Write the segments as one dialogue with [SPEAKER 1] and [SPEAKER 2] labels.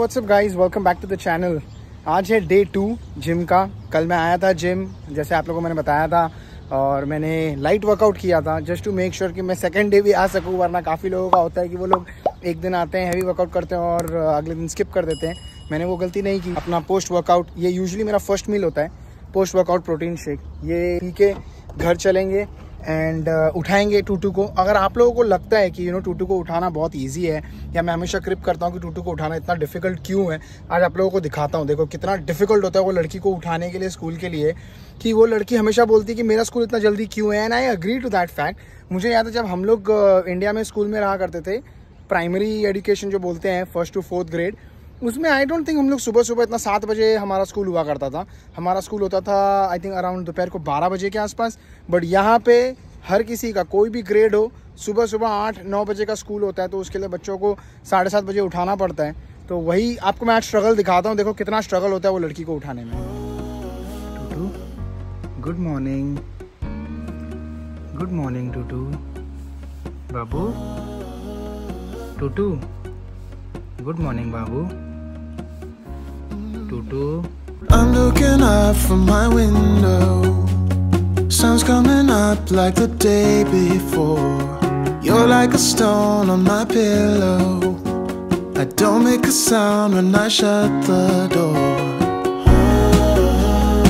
[SPEAKER 1] What's up guys welcome back to the channel आज है day to gym का। कल मैं आया था जिम जैसे आप लोगों को मैंने बताया था, और मैंने लाइट वर्कआउट किया था जस्ट टू मेक श्योर कि मैं सेकेंड डे भी आ सकूँ, वरना काफ़ी लोगों का होता है कि वो लोग एक दिन आते हैं हैवी वर्कआउट करते हैं, और अगले दिन स्किप कर देते हैं। मैंने वो गलती नहीं की। अपना पोस्ट वर्कआउट ये यूजली मेरा फ़र्स्ट मील होता है पोस्ट वर्कआउट प्रोटीन शेक ये पी के घर चलेंगे। एंड uh, उठाएँगे टूटू को। अगर आप लोगों को लगता है कि यू नो टूटू को उठाना बहुत इजी है या मैं हमेशा क्रिप करता हूँ कि टूटू को उठाना इतना डिफ़िकल्ट क्यों है आज आप लोगों को दिखाता हूँ। देखो कितना डिफ़िकल्ट होता है वो लड़की को उठाने के लिए स्कूल के लिए कि वो लड़की हमेशा बोलती है कि मेरा स्कूल इतना जल्दी क्यों है? And I agree to that fact मुझे याद है जब हम लोग इंडिया uh, में स्कूल में रहा करते थे प्राइमरी एजुकेशन जो बोलते हैं फ़र्स्ट टू फोर्थ ग्रेड उसमें आई डोंट थिंक हम लोग सुबह सुबह इतना सात बजे हमारा स्कूल हुआ करता था। हमारा स्कूल होता था आई थिंक अराउंड दोपहर को बारह बजे के आसपास। बट यहाँ पे हर किसी का कोई भी ग्रेड हो सुबह सुबह आठ नौ बजे का स्कूल होता है तो उसके लिए बच्चों को साढ़े सात बजे उठाना पड़ता है। तो वही आपको मैं आज स्ट्रगल दिखाता हूँ देखो कितना स्ट्रगल होता है वो लड़की को उठाने में। Tutu good morning good morning Tutu. Babu. Tutu. Good morning Babu. Tutu. I'm looking up from my window Sun's coming up like the day before You're like a stone on my pillow I don't make a sound when I shut the door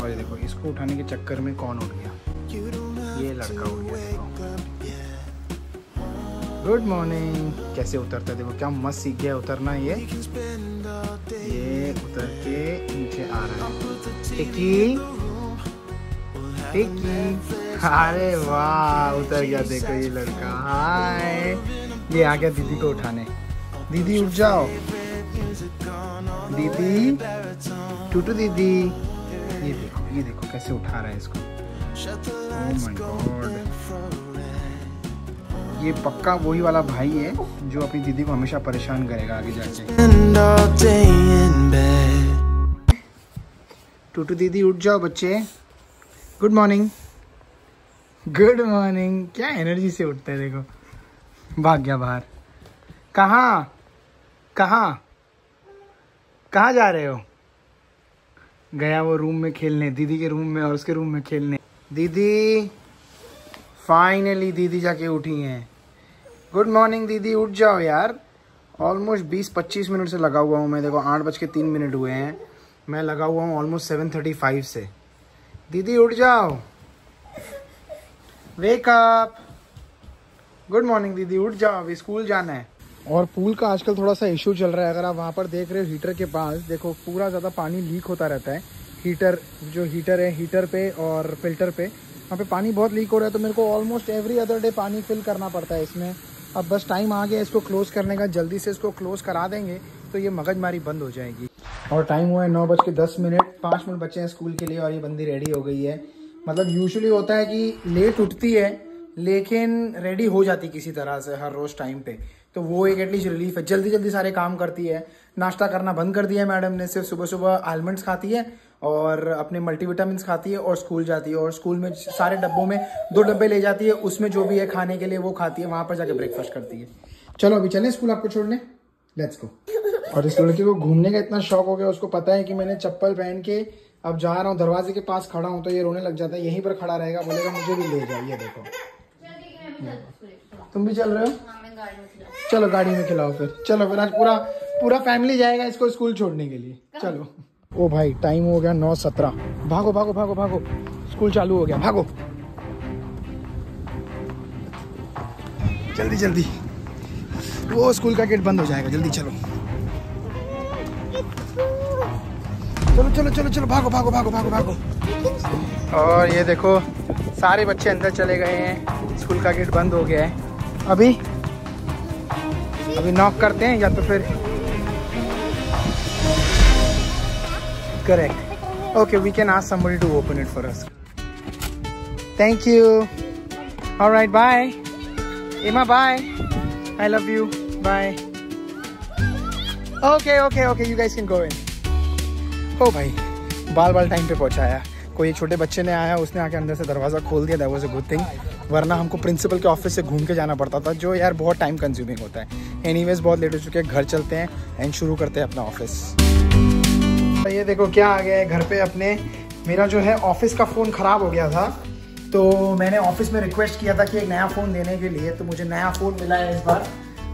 [SPEAKER 1] और देखो इसको उठाने के चक्कर में कौन उठ गया ये लड़का उठ गया गुड मॉर्निंग कैसे उतरता है देखो क्या मस्त सीख गया उतरना ये ये उतर के नीचे आ रहा है टिकी अरे वाह, उतर गया देखो ये लड़का। हाय ये आ गया दीदी को उठाने। दीदी, उठ जाओ। दीदी, टूटू दीदी। ये देखो ये देखो कैसे उठा रहा है इसको। Oh ये पक्का वही वाला भाई है जो अपनी दीदी को हमेशा परेशान करेगा आगे जाके। टूटू दीदी, उठ जाओ बच्चे। गुड मॉर्निंग गुड मॉर्निंग क्या एनर्जी से उठते हैं, देखो। भाग गया बाहर। कहाँ? कहाँ? कहाँ जा रहे हो? गया वो रूम में खेलने, दीदी के रूम में और उसके रूम में खेलने। दीदी फाइनली दीदी जाके उठी हैं। गुड मॉर्निंग दीदी। उठ जाओ यार। ऑलमोस्ट 20-25 मिनट से लगा हुआ हूँ मैं। देखो, आठ बज के तीन मिनट हुए हैं। मैं लगा हुआ हूँ ऑलमोस्ट सेवन थर्टी फाइव से। दीदी, उठ जाओ। वेक अप गुड मॉर्निंग दीदी, उठ जाओ, अभी स्कूल जाना है। और पूल का आजकल थोड़ा सा इशू चल रहा है। अगर आप वहाँ पर देख रहे हो हीटर के पास, देखो पूरा ज़्यादा पानी लीक होता रहता है। हीटर जो हीटर है हीटर पे और फ़िल्टर पे, वहाँ पे पानी बहुत लीक हो रहा है। तो मेरे को ऑलमोस्ट एवरी अदर डे पानी फिल करना पड़ता है इसमें। अब बस टाइम आ गया इसको क्लोज करने का। जल्दी से इसको क्लोज करा देंगे। तो ये मगजमारी बंद हो जाएगी। और टाइम हुआ है नौ बज के दस मिनट, पाँच मिनट बचे हैं स्कूल के लिए और ये बंदी रेडी हो गई है। मतलब यूजुअली होता है कि लेट उठती है, लेकिन रेडी हो जाती किसी तरह से हर रोज टाइम पे। तो वो एक एटलीस्ट रिलीफ है। जल्दी जल्दी सारे काम करती है। नाश्ता करना बंद कर दिया है मैडम ने, सिर्फ़ सुबह सुबह आलमंड्स खाती है और अपने मल्टीविटामिन खाती है और स्कूल जाती है। और स्कूल में सारे डब्बों में दो डब्बे ले जाती है, उसमें जो भी है खाने के लिए वो खाती है, वहाँ पर जाके ब्रेकफास्ट करती है। चलो अभी चले स्कूल आपको छोड़ने? लेट्स गो और इस लड़की को घूमने का इतना शौक हो गया उसको पता है कि मैंने चप्पल पहन के अब जा रहा हूँ दरवाजे के पास खड़ा हूँ तो ये रोने लग जाता है यहीं पर खड़ा रहेगा बोलेगा मुझे भी ले जाइए देखो। तुम भी चल रहे हो? चलो गाड़ी में खिलाओ फिर। चलो फिर आज पूरा पूरा फैमिली जाएगा इसको स्कूल छोड़ने के लिए। चलो। ओ भाई टाइम हो गया नौ सत्रह। भागो भागो भागो भागो। स्कूल चालू हो गया। भागो। जल्दी जल्दी। वो स्कूल का गेट बंद हो जाएगा। जल्दी चलो। चलो चलो चलो चलो, भागो भागो भागो भागो भागो। और ये देखो, सारे बच्चे अंदर चले गए हैं। स्कूल का गेट बंद हो गया है। अभी अभी नॉक करते हैं या तो फिर correct okay we can ask somebody to open it for us thank you alright bye Emma bye I love you bye okay okay okay you guys can go in ओ भाई बाल बाल टाइम पे पहुँचाया। कोई छोटे बच्चे ने आया, उसने आके अंदर से दरवाज़ा खोल दिया that was a good thing वरना हमको प्रिंसिपल के ऑफ़िस से घूम के जाना पड़ता था, जो यार बहुत टाइम कंज्यूमिंग होता है। एनी बहुत लेट हो चुके हैं, घर चलते हैं एंड शुरू करते हैं अपना ऑफ़िस तो ये देखो, क्या आ गया है घर पे अपने। मेरा जो है ऑफ़िस का फ़ोन ख़राब हो गया था तो मैंने ऑफ़िस में रिक्वेस्ट किया था कि एक नया फ़ोन देने के लिए तो मुझे नया फ़ोन मिला है इस बार।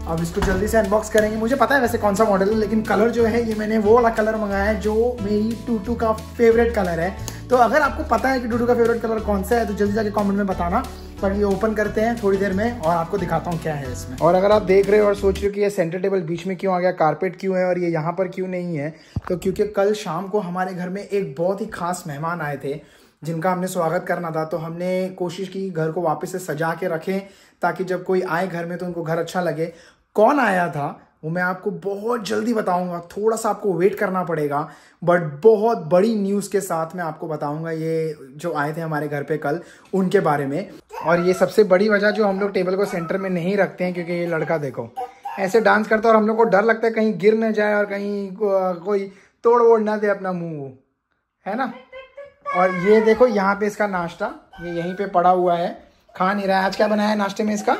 [SPEAKER 1] अब इसको जल्दी से अनबॉक्स करेंगे। मुझे पता है वैसे कौन सा मॉडल है, लेकिन कलर जो है, ये मैंने वो वाला कलर मंगाया है जो मेरी टूटू का फेवरेट कलर है। तो अगर आपको पता है कि टूटू का फेवरेट कलर कौन सा है तो जल्दी जाके कमेंट में बताना। पर ये ओपन करते हैं थोड़ी देर में और आपको दिखाता हूँ क्या है इसमें। और अगर आप देख रहे हो और सोच रहे हो कि ये सेंटर टेबल बीच में क्यों आ गया कारपेट क्यों है और ये यहाँ पर क्यों नहीं है तो क्योंकि कल शाम को हमारे घर में एक बहुत ही खास मेहमान आए थे, जिनका हमने स्वागत करना था तो हमने कोशिश की घर को वापस से सजा के रखें, ताकि जब कोई आए घर में तो उनको घर अच्छा लगे। कौन आया था वो मैं आपको बहुत जल्दी बताऊँगा। थोड़ा सा आपको वेट करना पड़ेगा बट बहुत बड़ी न्यूज़ के साथ मैं आपको बताऊँगा ये जो आए थे हमारे घर पे कल उनके बारे में। और ये सबसे बड़ी वजह जो हम लोग टेबल को सेंटर में नहीं रखते हैं क्योंकि ये लड़का देखो ऐसे डांस करता है और हम लोग को डर लगता है कहीं गिर ना जाए और कहीं कोई तोड़ वोड़ ना दे अपना मुँह है ना? और ये देखो यहाँ पे इसका नाश्ता ये यहीं पे पड़ा हुआ है खा नहीं रहा है। आज क्या बनाया है नाश्ते में इसका?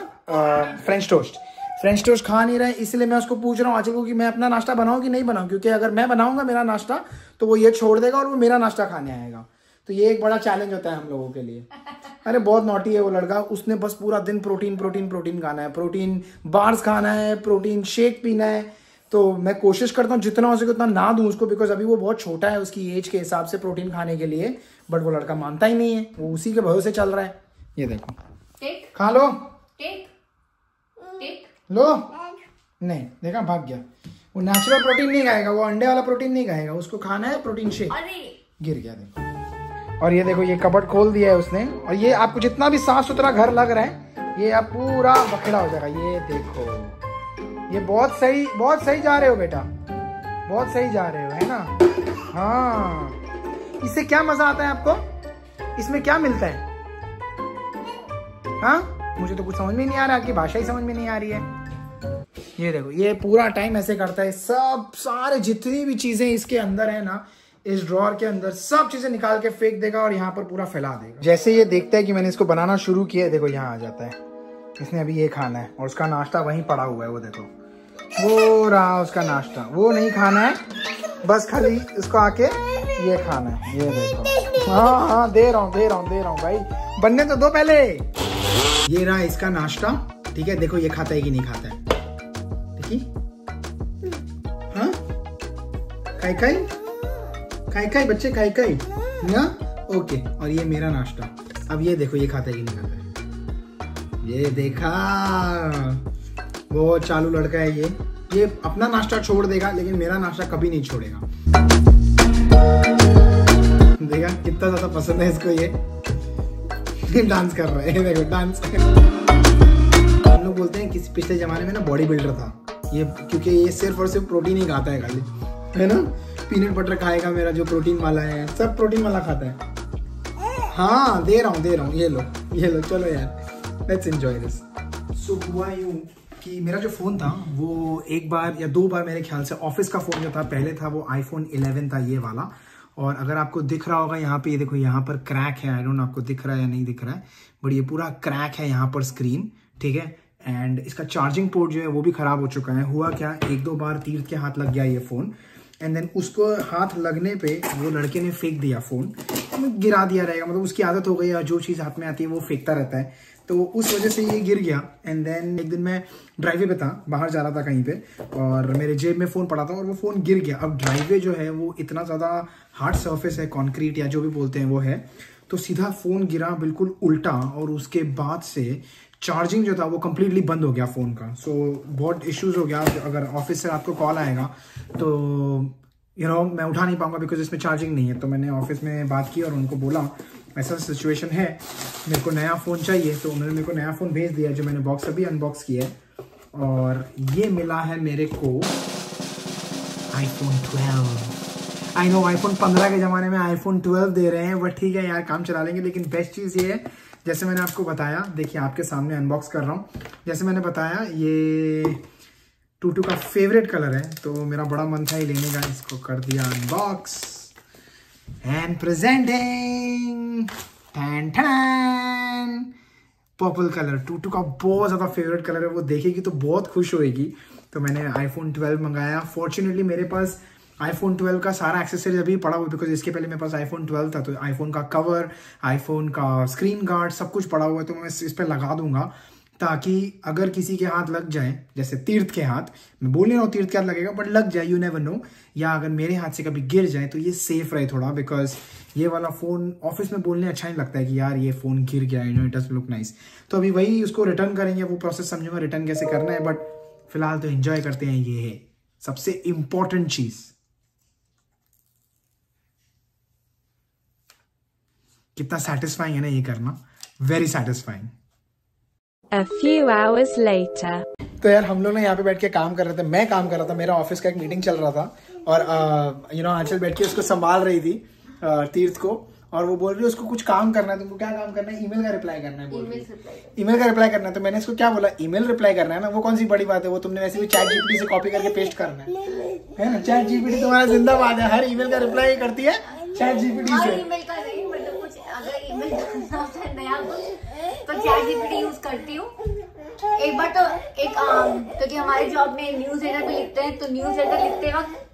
[SPEAKER 1] फ्रेंच टोस्ट फ्रेंच टोस्ट खा नहीं रहे इसलिए मैं उसको पूछ रहा हूँ आजकल को कि मैं अपना नाश्ता बनाऊँ कि नहीं बनाऊँ? क्योंकि अगर मैं बनाऊँगा मेरा नाश्ता तो वो ये छोड़ देगा और वो मेरा नाश्ता खाने आएगा। तो ये एक बड़ा चैलेंज होता है हम लोगों के लिए। अरे बहुत नोटी है वो लड़का। उसने बस पूरा दिन प्रोटीन प्रोटीन प्रोटीन खाना है। प्रोटीन बार्स खाना है प्रोटीन शेक पीना है। तो मैं कोशिश करता हूँ जितना हो सके उतना ना दूँ उसको बिकॉज़ अभी वो बहुत छोटा है उसकी एज के हिसाब से प्रोटीन खाने के लिए। बट वो लड़का मानता ही नहीं है। वो उसी के भरोसे चल रहा है। ये देखो। खा लो। लो। नहीं देखा भाग गया। वो नेचुरल प्रोटीन नहीं खाएगा वो अंडे वाला प्रोटीन नहीं खाएगा उसको खाना है प्रोटीन शेक गिर गया देखो। और ये देखो ये कबट खोल दिया है उसने। और ये आपको जितना भी साफ़ सुथरा घर लग रहा है ये आप पूरा बखेड़ा हो जाएगा। ये देखो। ये बहुत सही बहुत सही जा रहे हो बेटा। बहुत सही जा रहे हो है ना? हाँ। इससे क्या मज़ा आता है आपको? इसमें क्या मिलता है? हाँ? मुझे तो कुछ समझ में नहीं आ रहा आपकी भाषा ही समझ में नहीं आ रही है। ये देखो, ये पूरा टाइम ऐसे करता है, सब, सारे जितनी भी चीज़ें इसके अंदर है ना, इस ड्रॉर के अंदर सब चीज़ें निकाल के फेंक देगा और यहाँ पर पूरा फैला देगा। जैसे ये देखता है कि मैंने इसको बनाना शुरू किया है, देखो यहाँ आ जाता है। इसने अभी ये खाना है और उसका नाश्ता वहीं पड़ा हुआ है, वो देखो। वो रहा उसका नाश्ता, वो नहीं खाना है, बस खाली इसको आके ये खाना है, ये देखो। हाँ हाँ दे रहा हूँ, दे रहा हूँ, दे रहा हूँ भाई। बनने तो दो पहले। ये रहा इसका नाश्ता, ठीक है? देखो ये खाता है कि नहीं खाता है। देखी हाँ खाई खाई खाई खाई बच्चे खाई खाई ना? ओके और ये मेरा नाश्ता। अब ये देखो, ये खाता है नहीं खाता? है ये देखा। बहुत चालू लड़का है ये। ये अपना नाश्ता छोड़ देगा, लेकिन मेरा नाश्ता कभी नहीं छोड़ेगा। देखा, कितना ज़्यादा पसंद है इसको ये। डांस कर रहे हैं, देखो डांस हम लोग बोलते हैं किसी पिछले जमाने में ना बॉडी बिल्डर था। ये, क्योंकि ये सिर्फ़ और सिर्फ़ प्रोटीन ही खाता है खाली, है ना? पीनट बटर खाएगा मेरा जो प्रोटीन वाला है, सब प्रोटीन वाला खाता है। हाँ दे रहा हूँ, दे रहा हूँ, ये लो ये लो, चलो यार लेट्स एंजॉय दिस सो हुआ यूँ कि मेरा जो फ़ोन था, वो एक बार या दो बार मेरे ख्याल से ऑफ़िस का फ़ोन जो था, पहले था वो आईफोन 11 था ये वाला। और अगर आपको दिख रहा होगा यहाँ पे, ये देखो, यहाँ पर क्रैक है आई डोंट आपको दिख रहा है या नहीं दिख रहा है बट ये पूरा क्रैक है यहाँ पर स्क्रीन ठीक है? एंड इसका चार्जिंग पोर्ट जो है वो भी ख़राब हो चुका है। हुआ क्या? एक दो बार तीर्थ के हाथ लग गया ये फ़ोन एंड देन उसको हाथ लगने पे वो लड़के ने फेंक दिया फ़ोन गिरा दिया रहेगा। मतलब उसकी आदत हो गई है, जो चीज़ हाथ में आती है वो फेंकता रहता है। तो उस वजह से ये गिर गया। एंड देन एक दिन मैं ड्राइवे पे था, बाहर जा रहा था कहीं पे, और मेरे जेब में फ़ोन पड़ा था और वो फ़ोन गिर गया। अब ड्राइवे जो है वो इतना ज़्यादा हार्ड सर्फेस है कॉन्क्रीट या जो भी बोलते हैं वो है तो सीधा फ़ोन गिरा बिल्कुल उल्टा और उसके बाद से चार्जिंग जो था वो कम्प्लीटली बंद हो गया फ़ोन का। सो so, बहुत इश्यूज़ हो गया। अगर ऑफ़िस से आपको कॉल आएगा तो यू you नो know, मैं उठा नहीं पाऊँगा बिकॉज़ इसमें चार्जिंग नहीं है। तो मैंने ऑफ़िस में बात की और उनको बोला ऐसा सिचुएशन है मेरे को नया फ़ोन चाहिए। तो उन्होंने मेरे को नया फ़ोन भेज दिया जो मैंने बॉक्स अभी अनबॉक्स किया है। और ये मिला है मेरे को आईफोन 12 आई नो आईफोन 15 के ज़माने में आईफोन 12 दे रहे हैं बट ठीक है यार काम चला लेंगे लेकिन बेस्ट चीज़ ये है जैसे मैंने आपको बताया, देखिए आपके सामने अनबॉक्स कर रहा हूँ। जैसे मैंने बताया, ये टूटू का फेवरेट कलर है तो मेरा बड़ा मन था ही लेने का, इसको कर दिया unbox and presenting purple colour Tutu का बहुत ज़्यादा फेवरेट कलर है, वो देखेगी तो बहुत खुश होएगी। तो मैंने आईफोन 12 मंगाया। फॉर्चुनेटली मेरे पास आईफोन 12 का सारा एक्सेसरीज अभी पड़ा हुआ बिकॉज़ इसके पहले मेरे पास आईफोन 12 था तो आईफोन का कवर आईफोन का स्क्रीन गार्ड सब कुछ पड़ा हुआ है तो मैं इस पर लगा दूँगा, ताकि अगर किसी के हाथ लग जाए, जैसे तीर्थ के हाथ, मैं बोल रहा हूँ तीर्थ के हाथ लगेगा बट लग जाए यू नेवर नो या अगर मेरे हाथ से कभी गिर जाए तो ये सेफ़ रहे थोड़ा बिकॉज़ ये वाला फ़ोन ऑफ़िस में बोलने अच्छा नहीं लगता है कि यार ये फ़ोन गिर गया you know it look nice तो अभी वही उसको रिटर्न करेंगे, वो प्रोसेस समझूँगा रिटर्न कैसे करना है बट फ़िलहाल तो एंजॉय करते हैं, ये है सबसे इंपॉर्टेंट चीज़। कितना सेटिस्फाइंग है ना ये करना? Very satisfying
[SPEAKER 2] A few hours later.
[SPEAKER 1] तो यार हम लोग ना यहाँ पे बैठ के काम कर रहे थे। मैं काम कर रहा था मेरा ऑफ़िस का एक मीटिंग चल रहा था। और यू नो आंचल बैठ के उसको संभाल रही थी uh, तीर्थ को। और वो बोल रही है उसको कुछ काम करना है तुमको क्या काम करना है? ईमेल का रिप्लाई करना है बोल रही ईमेल का रिप्लाई करना है। तो मैंने इसको क्या बोला? ईमेल रिप्लाई करना है ना? वो कौन सी बड़ी बात है? वो तुमने वैसे भी चैट जीपीटी से कॉपी करके पेस्ट करना है। है ना? चैट जीपीटी तुम्हारा जिंदाबाद है। हर ईमेल का रिप्लाई करती है चैट जीपीटी से।
[SPEAKER 3] नया कुछ तो चैट जीपीटी यूज़ करती हूँ। एक बार तो एक क्योंकि हमारे जॉब में न्यूज़ लेटर भी लिखते हैं तो न्यूज़ लेटर लिखते वक्त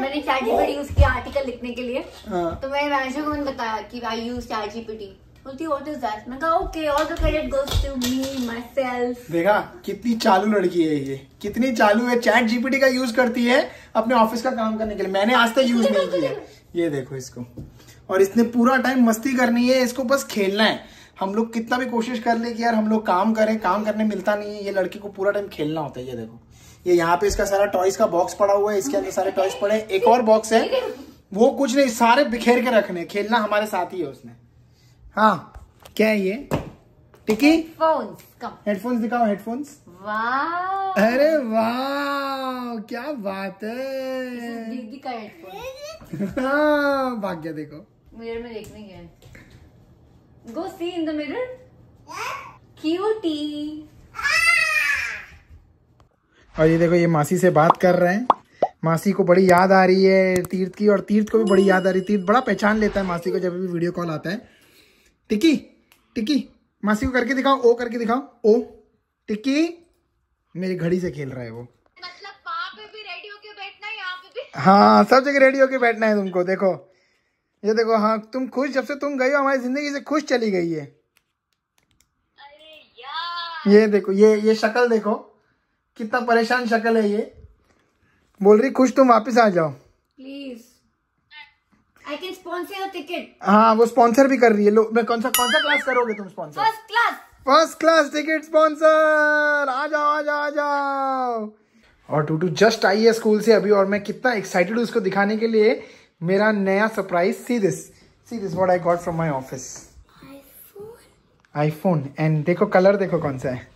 [SPEAKER 3] मैंने चैट जीपीटी यूज़ किया आर्टिकल लिखने के लिए।
[SPEAKER 1] हाँ।
[SPEAKER 3] तो मैंने मैनेजर को मैंने बताया कि आई यूज़ चैट जीपीटी बोलती व्हाट इज़ दैट मैं कहा okay all the credit goes to me myself
[SPEAKER 1] देखा कितनी चालू लड़की है ये। कितनी चालू है। चैट जीपीटी का यूज़ करती है अपने ऑफ़िस का काम करने के लिए। मैंने आज तक यूज़ नहीं किया। ये देखो इसको। और इसने पूरा टाइम मस्ती करनी है इसको बस खेलना है। हम लोग कितना भी कोशिश कर ले कि यार हम लोग काम करें काम करने मिलता नहीं है। ये लड़की को पूरा टाइम खेलना होता है ये देखो। ये यहाँ पे इसका सारा टॉयज का बॉक्स पड़ा हुआ है इसके अंदर सारे टॉयज पड़े एक और बॉक्स है। वो कुछ नहीं सारे बिखेर के रखने खेलना हमारे साथ ही है उसने। हाँ क्या है ये? टिकी?
[SPEAKER 3] फ़ोन
[SPEAKER 1] हेडफोन्स दिखाओ हेडफोन्स
[SPEAKER 3] वाह
[SPEAKER 1] अरे वाह क्या बात है।
[SPEAKER 3] दीदी का हेडफोन
[SPEAKER 1] हाँ, भाग गया देखो।
[SPEAKER 3] मिरर में देखने गए go see in the mirror cutie
[SPEAKER 1] और ये देखो ये मासी से बात कर रहे हैं। मासी को बड़ी याद आ रही है तीर्थ की और तीर्थ को भी बड़ी याद आ रही है। तीर्थ बड़ा पहचान लेता है मासी को जब भी वीडियो कॉल आता है। टिकी टिकी मासी को करके दिखाओ ओ करके दिखाओ ओ। टिकी मेरी घड़ी से खेल रहा है वो।
[SPEAKER 3] मतलब पे भी रेडी होके बैठना है यहाँ पे भी?
[SPEAKER 1] हाँ सब जगह रेडी होके बैठना है तुमको देखो। ये देखो हाँ तुम खुश जब से तुम गई हो हमारी ज़िंदगी से खुश चली गई है। ये देखो ये ये शक्ल देखो कितना परेशान शक्ल है ये। बोल रही खुश तुम वापस आ जाओ।
[SPEAKER 3] Please I can sponsor ticket
[SPEAKER 1] हाँ वो स्पॉन्सर भी कर रही है। लो मैं कौन सा कौन सा क्लास करोगे तुम sponsor
[SPEAKER 3] first class
[SPEAKER 1] first class ticket sponsor आ जाओ आ जाओ आ जाओ। और टूटू जस्ट आई है स्कूल से अभी और मैं कितना एक्साइटेड हूँ उसको दिखाने के लिए। मेरा नया surprise see this see this what I got from my office iPhone and देखो कलर देखो कौन सा है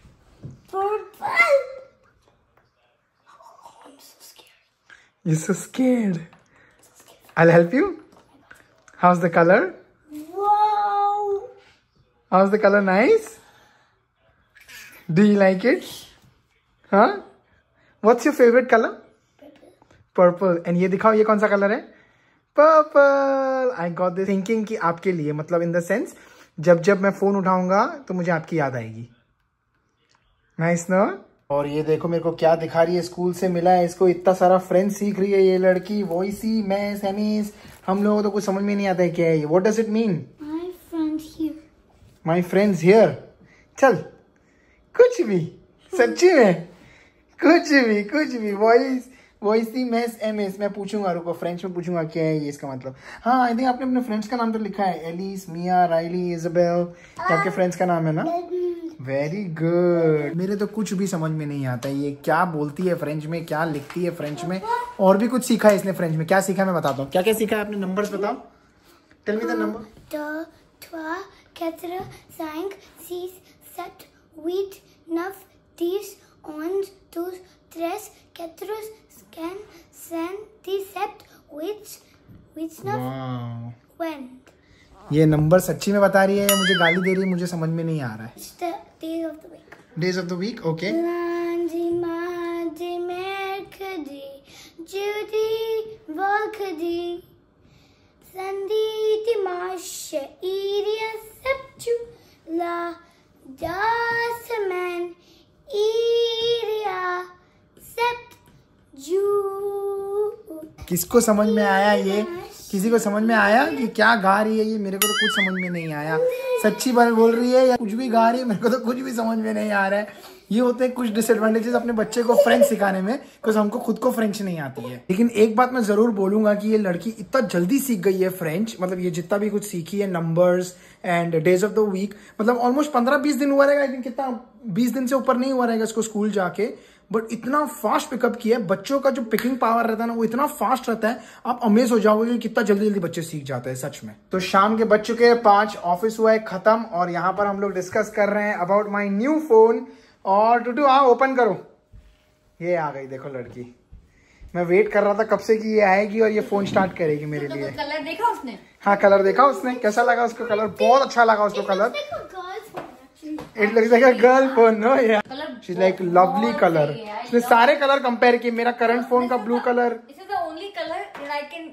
[SPEAKER 1] You're so scared. I'll help you. How's the color?
[SPEAKER 3] Wow.
[SPEAKER 1] How's the color nice? Do you like it? Huh? What's your favorite color? Purple. Purple. And ये दिखाओ ये कौन सा कलर है purple I got this thinking कि आपके लिए मतलब इन द सेंस जब जब मैं फ़ोन उठाऊँगा तो मुझे आपकी याद आएगी। नाइस ना और ये देखो मेरे को क्या दिखा रही है स्कूल से मिला है इसको इतना सारा फ्रेंच सीख रही है ये लड़की वॉइसी मैस एमिस हम लोगों को तो कुछ समझ में नहीं आता है क्या है ये। What does it mean
[SPEAKER 3] My friend here.
[SPEAKER 1] My friends here चल कुछ भी सच्ची में कुछ भी कुछ भी वॉइस वॉइसी मैस एम एस मैं पूछूँगा रुको फ्रेंच में पूछूँगा क्या है ये इसका मतलब। हाँ आई थिंक आपने अपने फ्रेंड्स का नाम तो लिखा है। एलिस मिया राइली इजबेल आपके फ्रेंड्स का नाम है ना? वेरी गुड मेरे तो कुछ भी समझ में नहीं आता ये क्या बोलती है फ्रेंच में क्या लिखती है फ्रेंच में? और भी कुछ सीखा है इसने फ्रेंच में। क्या सीखा मैं बताता हूँ। क्या क्या सीखा है आपने? नंबर्स बताओ। Tell me the
[SPEAKER 4] number trois, quatre, cinq, six, sept, huit, neuf, dix, onze, douze, treize, quatorze, quinze, cinq, dix-sept, huit, huit, neuf, when?
[SPEAKER 1] ये नंबर सच्ची में बता रही है मुझे गाली दे रही है मुझे समझ में नहीं आ रहा है
[SPEAKER 4] days of the week okay samedi, dimanche, il y a sept
[SPEAKER 1] किसको समझ में आया ये? किसी को समझ में आया कि क्या गा रही है ये? मेरे को तो कुछ समझ में नहीं आया। सच्ची बात बोल रही है या कुछ भी गा रही है, मेरे को तो कुछ भी समझ में नहीं आ रहा है। ये होते हैं कुछ डिसएडवांटेजेस अपने बच्चे को फ्रेंच सिखाने में बिकॉज़ हमको खुद को फ्रेंच नहीं आती है। लेकिन एक बात मैं ज़रूर बोलूँगा कि ये लड़की इतना जल्दी सीख गई है फ्रेंच मतलब ये जितना भी कुछ सीखी है numbers and days of the week मतलब ऑलमोस्ट पंद्रह बीस दिन हुआ रहेगा लेकिन कितना, बीस दिन से ऊपर नहीं हुआ रहेगा इसको स्कूल जाके। बट इतना फास्ट पिकअप किया है बच्चों का जो पिकिंग पावर रहता है ना वो इतना फास्ट रहता है आप अमेज हो जाओगे कि कितना जल्दी जल्दी बच्चे सीख जाते हैं सच में। तो शाम के बज चुके हैं पाँच ऑफ़िस हुआ है खत्म और यहाँ पर हम लोग डिस्कस कर रहे हैं अबाउट माई न्यू फ़ोन और टूटू हाँ ओपन करो। ये आ गई देखो लड़की। मैं वेट कर रहा था कब से कि ये आएगी और ये फ़ोन स्टार्ट करेगी मेरे
[SPEAKER 3] तो
[SPEAKER 1] लिए।
[SPEAKER 3] कलर देखा उसने?
[SPEAKER 1] हाँ कलर देखा उसने। कैसा लगा उसको कलर बहुत अच्छा लगा उसको colour it looks like a girl phone
[SPEAKER 3] no
[SPEAKER 1] she like lovely colour उसने सारे कलर कंपेयर किए मेरा करंट फ़ोन का blue
[SPEAKER 3] colour this is the only colour that I can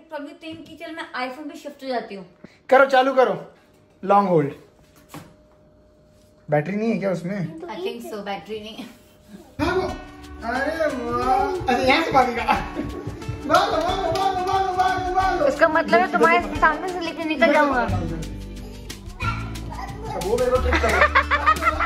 [SPEAKER 3] think कि चल मैं आईफोन पे शिफ्ट हो जाती हूँ।
[SPEAKER 1] करो चालू करो। लॉन्ग होल्ड बैटरी नहीं है क्या उसमें?
[SPEAKER 3] आई थिंक सो बैटरी नहीं
[SPEAKER 1] अरे।
[SPEAKER 3] उसका मतलब है तुम्हारे सामने से लेके निकल जाऊँगा।
[SPEAKER 1] 亡命の結果